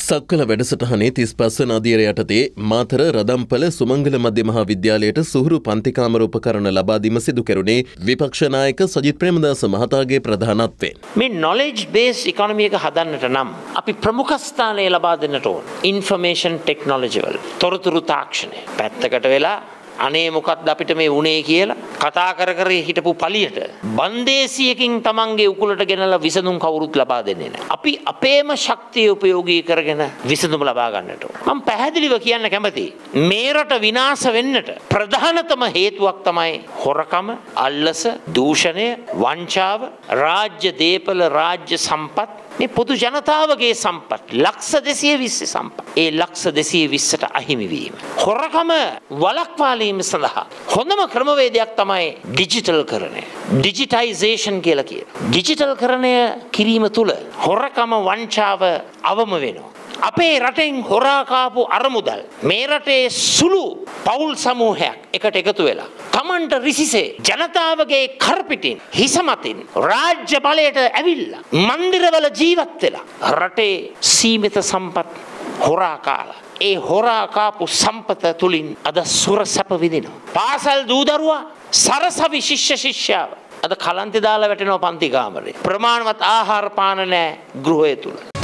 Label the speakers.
Speaker 1: සක්කල වැඩසටහනේ තිස් පස්වන අධීර යටතේ මාතර රදම්පල සුමංගල මධ්‍ය මහා විද්‍යාලයට සුහුරු පන්තිකාමර උපකරණ ලබාදීම සිදු කෙරුණේ විපක්ෂනායක සජිත් ප්‍රේමදාස මහතාගේ ප්‍රධානත්වයෙන්.
Speaker 2: මේ නොලෙජ් බේස් ඉකොනමියක හදන්නට නම් අපි ප්‍රමුඛස්ථානය ලබා දෙන්නට ඕන. ඉන්ෆර්මේෂන් ටෙක්නොලජිවල් තොරතුරු තාක්ෂණය පැත්තකට වෙලා අනේ මොකක්ද අපිට මේ වුණේ කියලා කතා කර කර හිටපු පලියට බන්දේසියකින් තමන්ගේ උකුලට ගෙනලා විසඳුම් කවුරුත් ලබා දෙන්නේ නැහැ. අපි අපේම ශක්තිය උපයෝගී කරගෙන විසඳුම ලබා ගන්නට ඕන. මම පැහැදිලිව කියන්න කැමතියි. මේ රට විනාශ වෙන්නට ප්‍රධානතම හේතුවක් තමයි හොරකම, අල්ලස, දූෂණය, වංචාව, රාජ්‍ය දේපල, රාජ්‍ය සම්පත් මේ පොදු ජනතාවගේ සම්පත් ලක්ෂ දෙසිය විස්ස සම්පත්. ඒ ලක්ෂ දෙසිය විස්සට අහිමිවීම. හොරකම වලක්වාලීම සඳහා. හොඳම ක්‍රමවේදයක් තමයි ඩිජිටල් කරණය. ඩිජිටයිසේෂන් කියලා කිය. ඩිජිටල් කරණය කිරීම තුළ හොරකම වංචාව අවම වෙනවා. අපේ රටෙන් හොරාකාපු අරමුදල් මේ රටේ සුළු පවුල් සමූහයක් එකට එකතු වෙලා. තමන්ට රිසිසේ ජනතාවගේ කරපිටින් හිසමතින් රාජ්‍ය බලයට ඇවිල්ල. මන්දිරවල ජීවත් වෙලා. රටේ සීමිත සම්පත් හොරාකාලා. ඒ හොරාකාපු සම්පත තුළින් අද සුර සැප විදිනවා. පාසල් දූදරුවා සරසවි ශිෂ්‍ය ශිෂ්‍යාව. අද කලන්තෙ දාලා වැටෙනවා පන්තිකාමරේ. ප්‍රමාණවත් ආහාර පාන නෑ ගෘහය තුළ.